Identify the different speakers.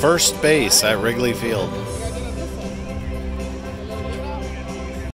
Speaker 1: first base at Wrigley Field.